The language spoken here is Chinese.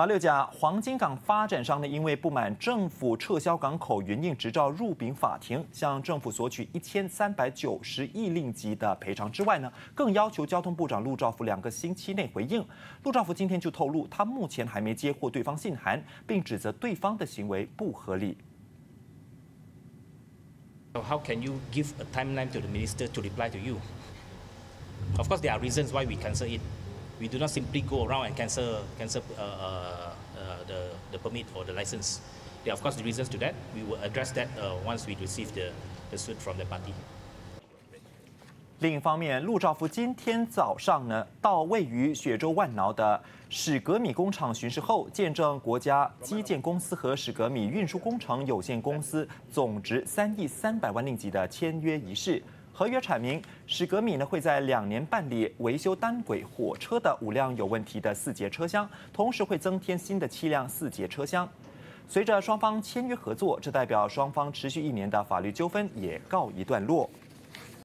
马六甲黄金港发展商呢，因为不满政府撤销港口营运执照入禀法庭，向政府索取一千三百九十亿令吉的赔偿之外呢，更要求交通部长陆兆福两个星期内回应。陆兆福今天就透露，他目前还没接获对方信函，并指责对方的行为不合理。How can you give a timeline to the minister to reply to you? Of course, there are reasons why we cancel it. We do not simply go around and cancel cancel uh, uh, uh, the the permit or the license. There are of course the reasons to that. We will address that once we receive the the suit from the party. 另一方面，陆兆福今天早上呢，到位于雪州万挠的史格米工厂巡视后，见证国家基建公司和史格米运输工程有限公司总值三亿三百万令吉的签约仪式。合约阐明，史格米呢会在两年办理维修单轨火车的五辆有问题的四节车厢，同时会增添新的七辆四节车厢。随着双方签约合作，这代表双方持续一年的法律纠纷也告一段落。